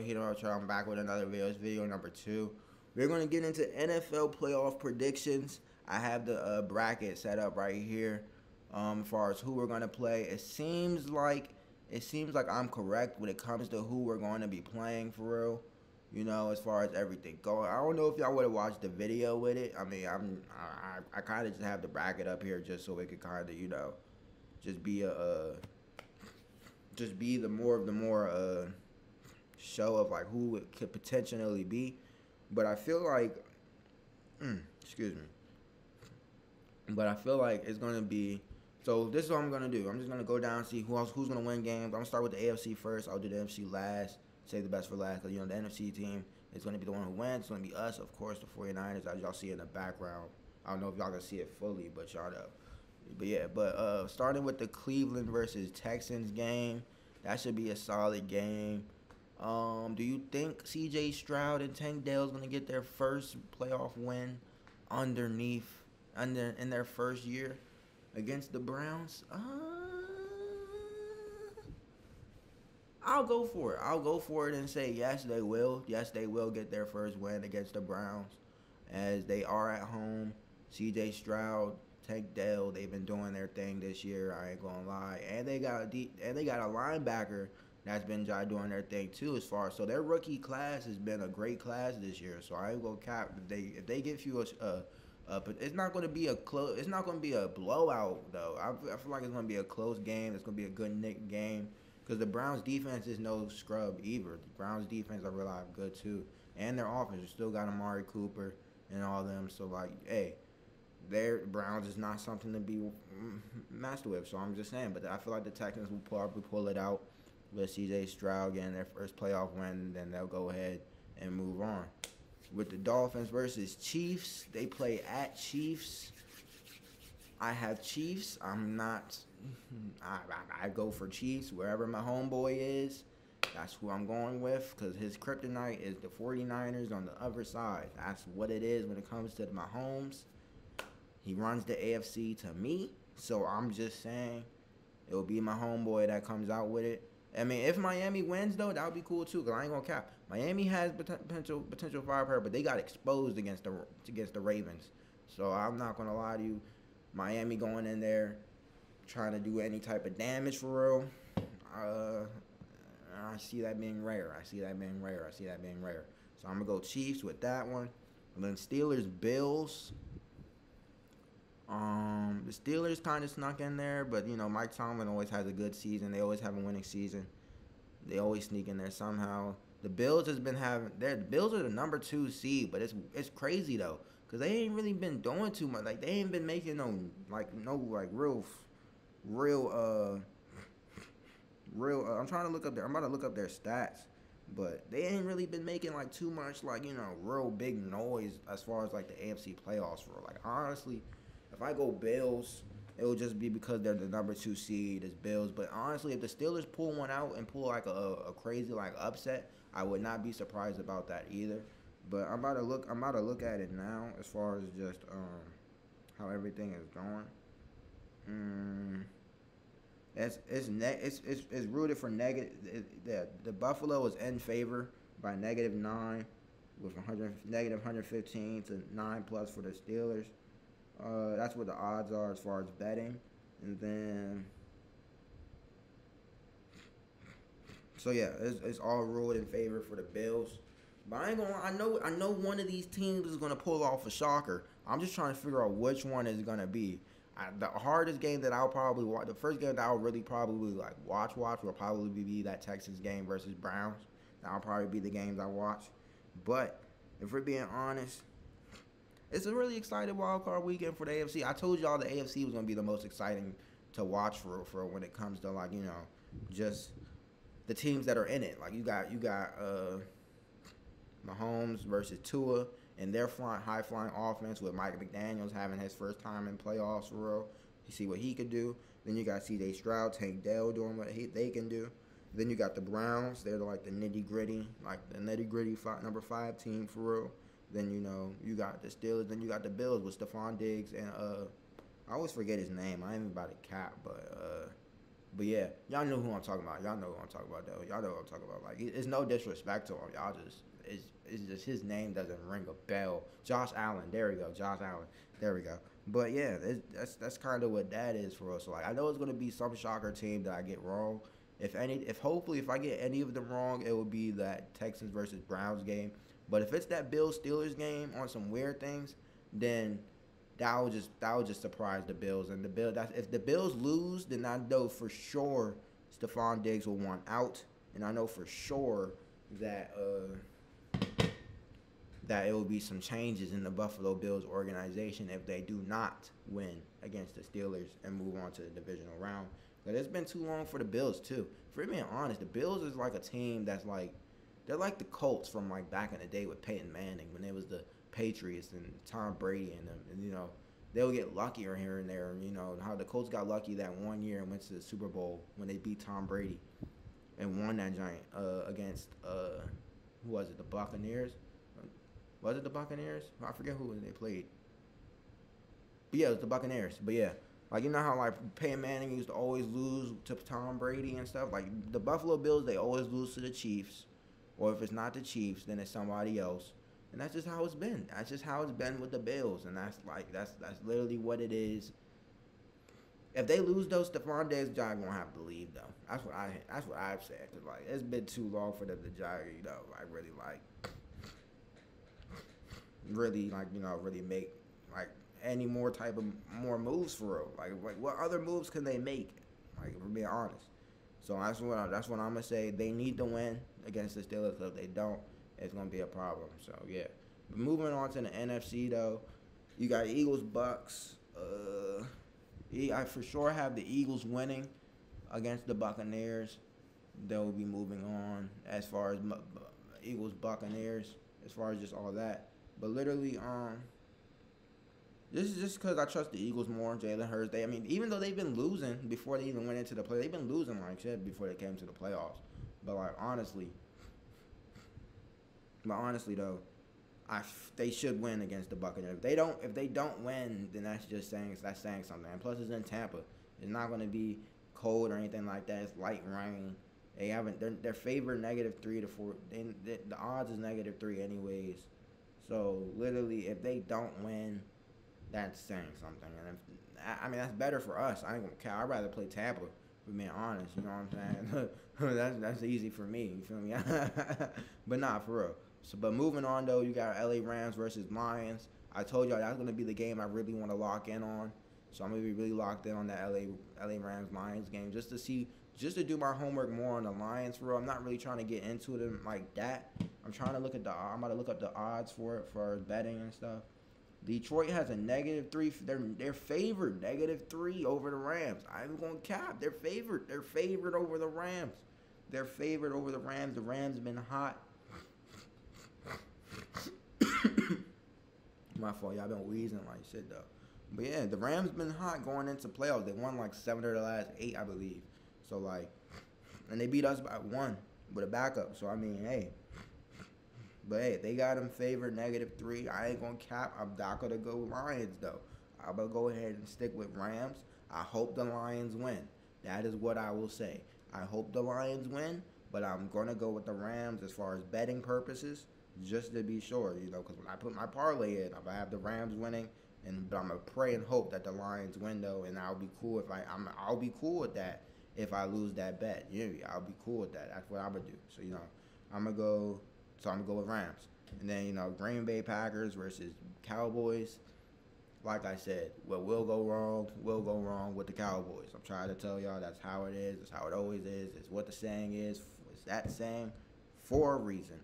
boy 'em Up. I'm back with another video. It's video number two. We're gonna get into NFL playoff predictions. I have the uh, bracket set up right here. Um, as far as who we're gonna play, it seems like it seems like I'm correct when it comes to who we're going to be playing for real. You know, as far as everything going. I don't know if y'all would have watched the video with it. I mean, I'm I, I kind of just have the bracket up here just so it could kind of you know, just be a. Uh, just be the more of the more uh, show of like who it could potentially be. But I feel like, mm, excuse me. But I feel like it's gonna be. So this is what I'm gonna do. I'm just gonna go down and see who else who's gonna win games. I'm gonna start with the AFC first. I'll do the NFC last. Save the best for last. Cause you know the NFC team is gonna be the one who wins. It's gonna be us, of course, the 49ers, as y'all see in the background. I don't know if y'all can see it fully, but y'all know. But yeah, but uh, starting with the Cleveland versus Texans game, that should be a solid game. Um, do you think C.J. Stroud and Tank Dell is gonna get their first playoff win underneath under in their first year against the Browns? Uh, I'll go for it. I'll go for it and say yes, they will. Yes, they will get their first win against the Browns, as they are at home. C.J. Stroud, Tank Dell, they've been doing their thing this year. I ain't gonna lie, and they got a deep, and they got a linebacker that's been doing their thing too. As far so their rookie class has been a great class this year. So I ain't gonna cap if they if they you a, a, a but it's not gonna be a close. It's not gonna be a blowout though. I, I feel like it's gonna be a close game. It's gonna be a good nick game because the Browns defense is no scrub either. The Browns defense I realize good too, and their offense. You still got Amari Cooper and all them. So like, hey their Browns is not something to be messed with. So I'm just saying, but I feel like the Texans will probably pull it out with CJ Stroud getting their first playoff win, then they'll go ahead and move on. With the Dolphins versus Chiefs, they play at Chiefs. I have Chiefs. I'm not. I, I, I go for Chiefs wherever my homeboy is. That's who I'm going with because his kryptonite is the 49ers on the other side. That's what it is when it comes to my homes. He runs the AFC to me. So I'm just saying it'll be my homeboy that comes out with it. I mean, if Miami wins though, that would be cool too. Cause I ain't gonna cap. Miami has potential potential firepower, but they got exposed against the against the Ravens. So I'm not gonna lie to you. Miami going in there, trying to do any type of damage for real. Uh, I see that being rare. I see that being rare. I see that being rare. So I'm gonna go Chiefs with that one. And then Steelers Bills. Um, the Steelers kind of snuck in there, but you know Mike Tomlin always has a good season. They always have a winning season. They always sneak in there somehow. The Bills has been having. The Bills are the number two seed, but it's it's crazy though, cause they ain't really been doing too much. Like they ain't been making no like no like real, real uh, real. Uh, I'm trying to look up their. I'm about to look up their stats, but they ain't really been making like too much like you know real big noise as far as like the AFC playoffs for. Like honestly if I go Bills, it will just be because they're the number two seed as Bills. But honestly, if the Steelers pull one out and pull like a, a crazy like upset, I would not be surprised about that either. But I'm about to look. I'm about to look at it now as far as just um, how everything is going. Mm, it's it's, ne- it's it's it's rooted for negative. The the Buffalo is in favor by negative nine, with 100 negative 115 to nine plus for the Steelers. Uh, that's what the odds are as far as betting. And then, so yeah, it's, it's all ruled in favor for the Bills. But I ain't gonna. I know. I know one of these teams is gonna pull off a shocker. I'm just trying to figure out which one is gonna be. I, the hardest game that I'll probably watch, the first game that I'll really probably like watch, watch will probably be that Texas game versus Browns. That'll probably be the games I watch. But if we're being honest, it's a really exciting wild card weekend for the AFC. I told y'all the AFC was gonna be the most exciting to watch for for when it comes to like you know just the teams that are in it. Like you got you got uh Mahomes versus Tua and their flying high flying offense with Mike McDaniel's having his first time in playoffs for real. You see what he could do. Then you got C.J. Stroud, Tank Dell doing what he, they can do. Then you got the Browns. They're like the nitty gritty, like the nitty gritty number five team for real. Then you know you got the Steelers. Then you got the Bills with Stefon Diggs and uh, I always forget his name. I ain't even about to cap, but uh, But yeah, y'all know who I'm talking about. Y'all know who I'm talking about though. Y'all know who I'm talking about. Like it's no disrespect to him. Y'all just it's it's just his name doesn't ring a bell. Josh Allen. There we go. Josh Allen. There we go. But yeah, that's that's kind of what that is for us. Like I know it's gonna be some shocker team that I get wrong. If any, if hopefully if I get any of them wrong, it will be that Texans versus Browns game. But if it's that Bills Steelers game on some weird things, then that would just that would just surprise the Bills. And the Bill if the Bills lose, then I know for sure Stefon Diggs will want out, and I know for sure that uh, that it will be some changes in the Buffalo Bills organization if they do not win against the Steelers and move on to the divisional round. But it's been too long for the Bills too. For being honest, the Bills is like a team that's like they're like the Colts from like back in the day with Peyton Manning when it was the Patriots and Tom Brady and them, and you know they'll get luckier here and there. You know how the Colts got lucky that one year and went to the Super Bowl when they beat Tom Brady and won that giant uh, against uh, who was it? The Buccaneers. Was it the Buccaneers? I forget who they played. But yeah, it was the Buccaneers. But yeah, like you know how like Peyton Manning used to always lose to Tom Brady and stuff. Like the Buffalo Bills, they always lose to the Chiefs, or if it's not the Chiefs, then it's somebody else. And that's just how it's been. That's just how it's been with the Bills, and that's like that's that's literally what it is. If they lose though, Stefon Diggs John gonna have to leave though. That's what I that's what I've said. Cause like it's been too long for them to jog, you know, like really like really like you know really make like any more type of more moves for real. Like like what other moves can they make? Like for being honest. So that's what I, that's what I'm gonna say. They need to win against the Steelers. If they don't, it's gonna be a problem. So yeah. But moving on to the NFC though, you got Eagles Bucks. Uh, I for sure have the Eagles winning against the Buccaneers. They'll be moving on as far as Eagles Buccaneers, as far as just all that. But literally, um, this is just because I trust the Eagles more. Jalen Hurts. They, I mean, even though they've been losing before they even went into the play, they've been losing like shit before they came to the playoffs. But like honestly, but honestly though, I they should win against the Buccaneers. If they don't, if they don't win, then that's just saying that's saying something. And plus, it's in Tampa. It's not going to be cold or anything like that. It's light rain. They haven't. They're, they're favored negative three to four. They, they, the odds is negative three anyways. So literally, if they don't win, that's saying something. And if, I mean, that's better for us. I ain't gonna care. I'd rather play Tampa. For being honest, you know what I'm saying? that's that's easy for me. You feel me? but not for real. So, but moving on though, you got LA Rams versus Lions. I told y'all that's gonna be the game I really want to lock in on. So I'm gonna be really locked in on that LA LA Rams Lions game just to see, just to do my homework more on the Lions for real. I'm not really trying to get into them like that. I'm trying to look at the. I'm about to look up the odds for it for betting and stuff. Detroit has a negative three. They're they're favored negative three over the Rams. I'm going to cap. They're favored. They're favored over the Rams. They're favored over the Rams. The Rams been hot. My fault. Y'all been wheezing like shit though. But yeah, the Rams been hot going into playoffs. They won like seven of the last eight, I believe. So like, and they beat us by one with a backup. So I mean, hey. But hey, they got them favored negative three. I ain't gonna cap. I'm not gonna go Lions though. I'm gonna go ahead and stick with Rams. I hope the Lions win. That is what I will say. I hope the Lions win, but I'm gonna go with the Rams as far as betting purposes just to be sure, you know, because when I put my parlay in, if I have the Rams winning, and but I'm gonna pray and hope that the Lions win though, and I'll be cool if I I'm I'll be cool with that if I lose that bet. Yeah, I'll be cool with that. That's what I'm gonna do. So you know, I'm gonna go. So I'm gonna go with Rams, and then you know Green Bay Packers versus Cowboys. Like I said, what will go wrong will go wrong with the Cowboys. I'm trying to tell y'all that's how it is. It's how it always is. It's what the saying is. It's that saying for a reason.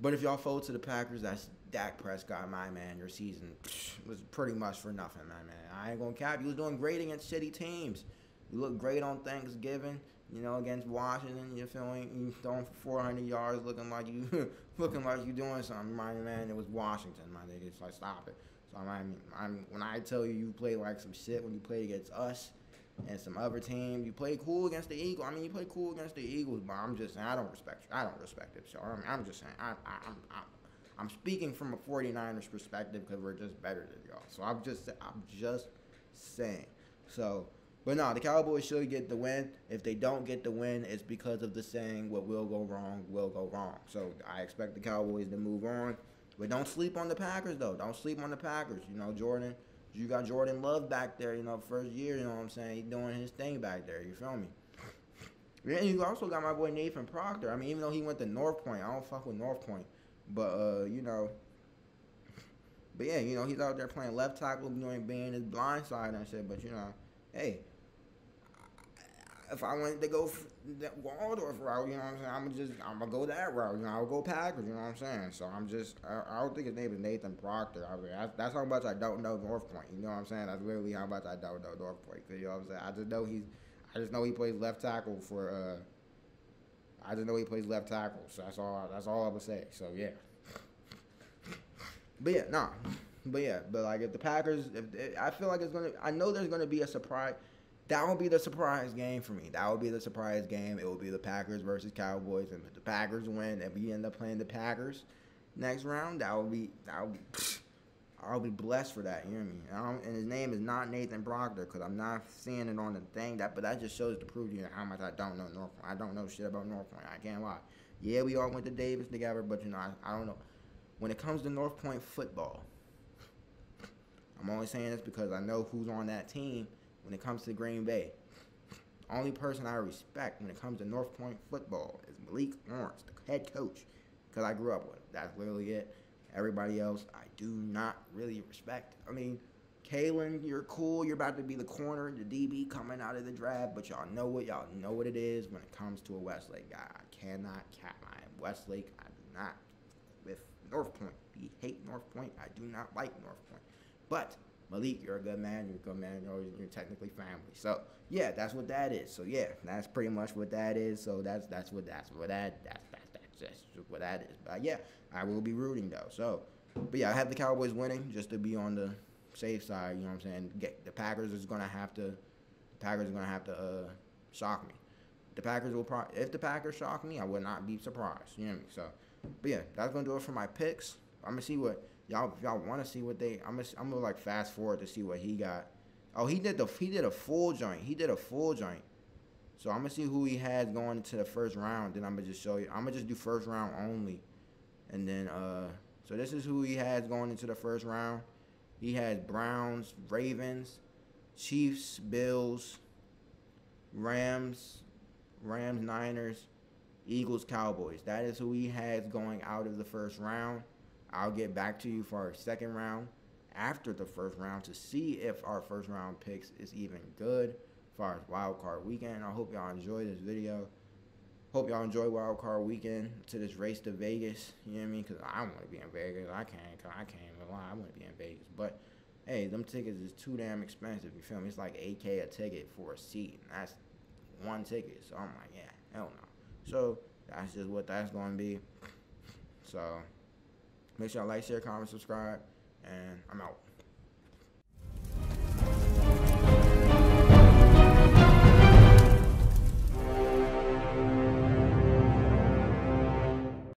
But if y'all fold to the Packers, that's Dak Prescott, my man. Your season was pretty much for nothing, my man. I ain't gonna cap. You was doing great against shitty teams. You look great on Thanksgiving. You know, against Washington, you feeling you throwing for 400 yards, looking like you, looking like you doing something. My man, it was Washington, my nigga. It's like stop it. So I'm, I'm, when I tell you you play like some shit when you play against us, and some other team. You play cool against the Eagles. I mean, you play cool against the Eagles, but I'm just saying I don't respect you. I don't respect it. So I'm, I'm just saying I, I, I'm, I'm, I'm speaking from a 49ers perspective because we're just better than y'all. So I'm just I'm just saying. So But no, the Cowboys should get the win. If they don't get the win, it's because of the saying, what will go wrong will go wrong. So I expect the Cowboys to move on. But don't sleep on the Packers, though. Don't sleep on the Packers. You know, Jordan, you got Jordan Love back there, you know, first year, you know what I'm saying? He's doing his thing back there. You feel me? And you also got my boy Nathan Proctor. I mean, even though he went to North Point, I don't fuck with North Point. But, uh, you know, but yeah, you know, he's out there playing left tackle, doing being his blind side and shit. But, you know, hey, if I wanted to go that Waldorf route, you know what I'm saying, I'm just I'm gonna go that route. You know, I'll go Packers. You know what I'm saying. So I'm just I, I don't think his name is Nathan Proctor. I mean, that's, how much I don't know North Point. You know what I'm saying? That's literally how much I don't know North Point. You know what I'm saying? I just know he's I just know he plays left tackle for. uh I just know he plays left tackle. So that's all. That's all I'm gonna say. So yeah. But yeah, nah. But yeah, but like if the Packers, if I feel like it's gonna, I know there's gonna be a surprise that would be the surprise game for me. That would be the surprise game. It would be the Packers versus Cowboys, and if the Packers win, and we end up playing the Packers next round, that would be that would. Be, I'll be blessed for that. You hear me? And, and his name is not Nathan Proctor because I'm not seeing it on the thing. That, but that just shows to prove you how much I don't know North Point. I don't know shit about North Point. I can't lie. Yeah, we all went to Davis together, but you know, I, I don't know. When it comes to North Point football, I'm only saying this because I know who's on that team when it comes to Green Bay. Only person I respect when it comes to North Point football is Malik Lawrence, the head coach, because I grew up with him. That's literally it. Everybody else, I do not really respect. I mean, Kalen, you're cool. You're about to be the corner, the DB coming out of the draft, but y'all know what y'all know what it is when it comes to a Westlake guy. I cannot cap my Westlake. I do not with North Point. We hate North Point. I do not like North Point. But Malik, you're a good man. You're a good man. You're, you're technically family. So yeah, that's what that is. So yeah, that's pretty much what that is. So that's that's what that's what that that's that's that's, that's what that is. But yeah, I will be rooting though. So, but yeah, I have the Cowboys winning just to be on the safe side. You know what I'm saying? Get the Packers is gonna have to. The Packers are gonna have to uh, shock me. The Packers will probably if the Packers shock me, I would not be surprised. You know what I mean? So, but yeah, that's gonna do it for my picks. I'm gonna see what y'all y'all want to see what they. I'm gonna I'm gonna like fast forward to see what he got. Oh, he did the he did a full joint. He did a full joint. So I'm gonna see who he has going into the first round. Then I'm gonna just show you. I'm gonna just do first round only, and then uh. So this is who he has going into the first round. He has Browns, Ravens, Chiefs, Bills, Rams, Rams, Niners, Eagles, Cowboys. That is who he has going out of the first round. I'll get back to you for our second round after the first round to see if our first round picks is even good as far as wild card weekend. I hope y'all enjoy this video. Hope y'all enjoy wild card weekend to this race to Vegas. You know what I mean? Because I want to be in Vegas. I can't. Cause I can't even lie. I want to be in Vegas. But hey, them tickets is too damn expensive. You feel me? It's like 8K a ticket for a seat. And that's one ticket. So I'm like, yeah, hell no. So that's just what that's going to be. So. Make sure y'all like, share, comment, subscribe, and I'm out.